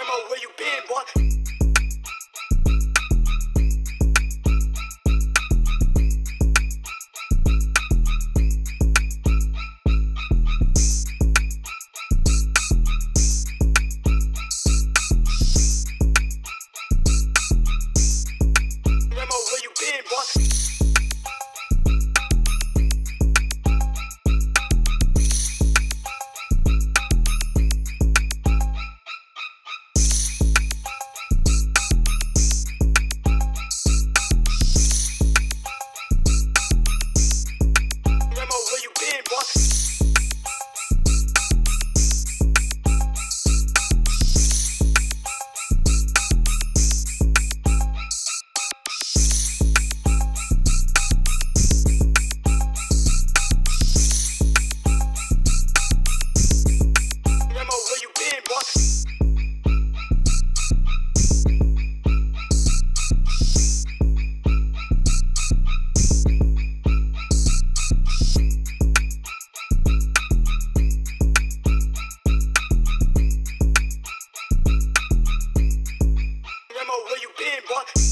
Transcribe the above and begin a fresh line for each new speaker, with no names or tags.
Remo, where you been, boy? boy.